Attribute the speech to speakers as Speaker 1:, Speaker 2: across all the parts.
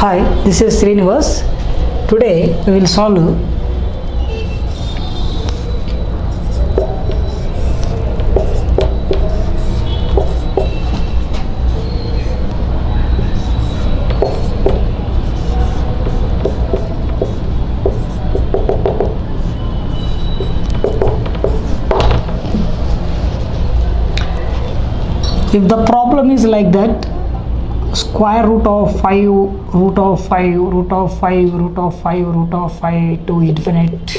Speaker 1: Hi, this is Srinivas. Today we will solve if the problem is like that square root of 5 root of 5 root of 5 root of 5 root of 5 to infinite.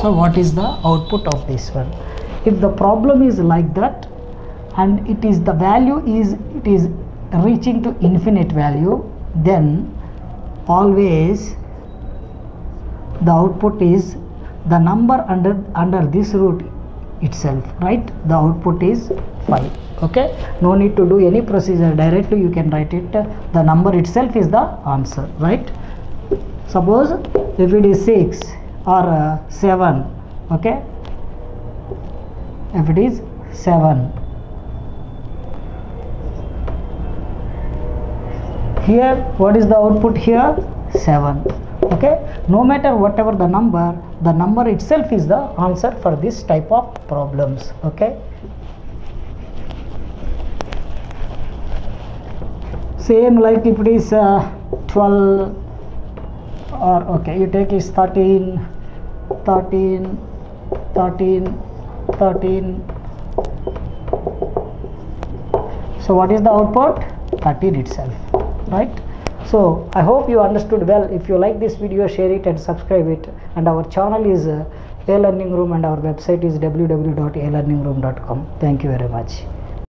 Speaker 1: So what is the output of this one? If the problem is like that and it is the value is it is reaching to infinite value then always the output is the number under under this root itself right? The output is 5 okay? No need to do any procedure. Directly you can write it. The number itself is the answer right? Suppose if it is 6 or uh, 7 okay? If it is 7 here what is the output here? 7 okay? No matter whatever the number the number itself is the answer for this type of problems. Okay? Same like if it is uh, 12 or okay you take is 13 13 13 13 so what is the output? 13 itself right so i hope you understood well. If you like this video share it and subscribe it. And our channel is uh, a learning room and our website is www.alearningroom.com thank you very much